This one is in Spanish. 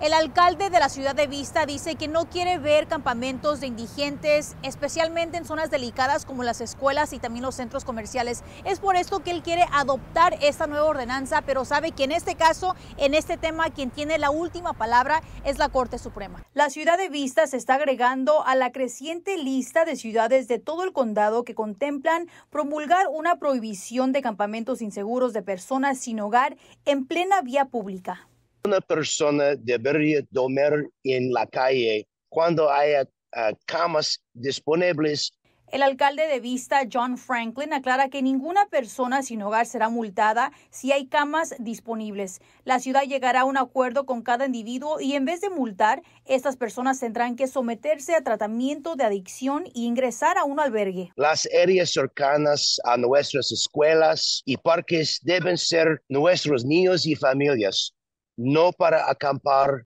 El alcalde de la ciudad de Vista dice que no quiere ver campamentos de indigentes, especialmente en zonas delicadas como las escuelas y también los centros comerciales. Es por esto que él quiere adoptar esta nueva ordenanza, pero sabe que en este caso, en este tema, quien tiene la última palabra es la Corte Suprema. La ciudad de Vista se está agregando a la creciente lista de ciudades de todo el condado que contemplan promulgar una prohibición de campamentos inseguros de personas sin hogar en plena vía pública una persona debería dormir en la calle cuando haya uh, camas disponibles. El alcalde de Vista, John Franklin, aclara que ninguna persona sin hogar será multada si hay camas disponibles. La ciudad llegará a un acuerdo con cada individuo y en vez de multar, estas personas tendrán que someterse a tratamiento de adicción e ingresar a un albergue. Las áreas cercanas a nuestras escuelas y parques deben ser nuestros niños y familias no para acampar